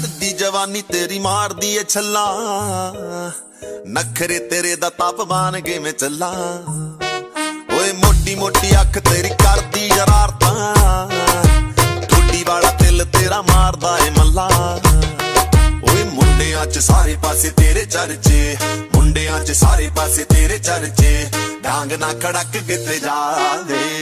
ਚੜਦੀ ਜਵਾਨੀ ਤੇਰੀ ਮਾਰਦੀ ਏ ਛੱਲਾ। ਨਖਰੇ ਤੇਰੇ ਦਾ ਤਾਪਮਾਨ ਕਿਵੇਂ ਚੱਲਾ। ਓਏ ਮੋਟੀ ਮੋਟੀ ਅੱਖ ਤੇਰੀ ਕਰਦੀ ਜਰਾਰਤਾਂ ਠੁੱਡੀ ਵਾਲਾ ਤਿਲ ਤੇਰਾ ਮਾਰਦਾ ਏ ਮੱਲਾ। ਓਏ ਮੁੰਡਿਆਂ 'ਚ ਸਾਰੇ ਪਾਸੇ ਤੇਰੇ ਚਰਚੇ। ਮੁੰਡਿਆਂ 'ਚ ਸਾਰੇ ਪਾਸੇ ਤੇਰੇ ਚਰਚੇ। ਡਾਂਗ ਨਾ ਖੜਕ ਕਿਤੇ ਜਾਵੇ।